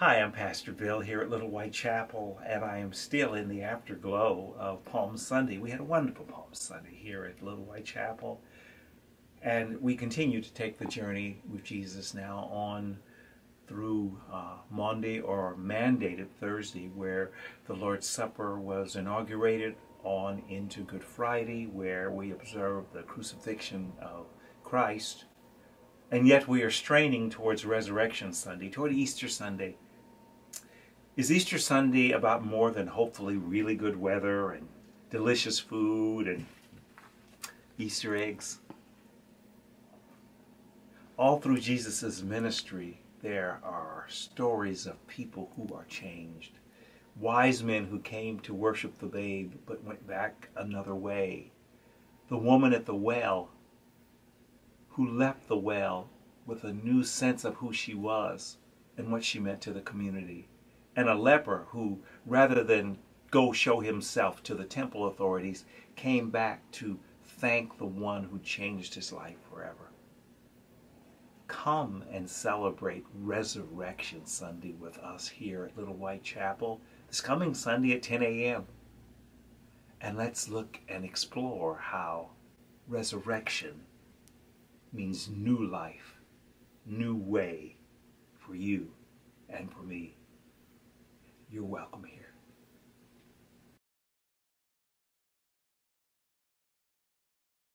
Hi, I'm Pastor Bill here at Little White Chapel, and I am still in the afterglow of Palm Sunday. We had a wonderful Palm Sunday here at Little White Chapel, and we continue to take the journey with Jesus now on through uh, Maundy or mandated Thursday, where the Lord's Supper was inaugurated, on into Good Friday, where we observe the crucifixion of Christ. And yet we are straining towards Resurrection Sunday, toward Easter Sunday is Easter Sunday about more than hopefully really good weather and delicious food and Easter eggs? All through Jesus' ministry, there are stories of people who are changed. Wise men who came to worship the babe but went back another way. The woman at the well who left the well with a new sense of who she was and what she meant to the community and a leper who, rather than go show himself to the temple authorities, came back to thank the one who changed his life forever. Come and celebrate Resurrection Sunday with us here at Little White Chapel this coming Sunday at 10 a.m. And let's look and explore how resurrection means new life, new way, you're welcome here.